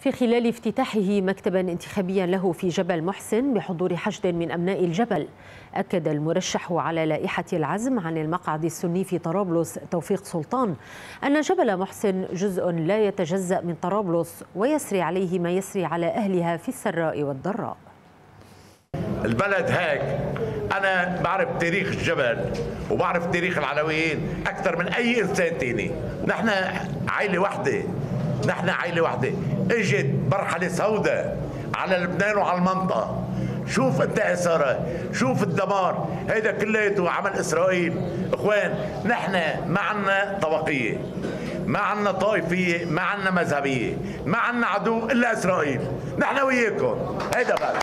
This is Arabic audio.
في خلال افتتاحه مكتبا انتخابيا له في جبل محسن بحضور حشد من أبناء الجبل. أكد المرشح على لائحة العزم عن المقعد السني في طرابلس توفيق سلطان أن جبل محسن جزء لا يتجزأ من طرابلس ويسري عليه ما يسري على أهلها في السراء والضراء. البلد هيك. أنا بعرف تاريخ الجبل وبعرف تاريخ العلويين أكثر من أي إنسان تاني. نحن عائلة وحدة. نحن عائلة وحده إجت مرحلة سوداء على لبنان وعلى المنطقة. شوف انت اثارها شوف الدمار. هيدا كلياته عمل إسرائيل. إخوان نحن ما عنا طبقية ما عنا طائفية ما عنا مذهبية ما عنا عدو إلا إسرائيل. نحن وياكم. هيدا بقى